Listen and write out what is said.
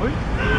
Oi?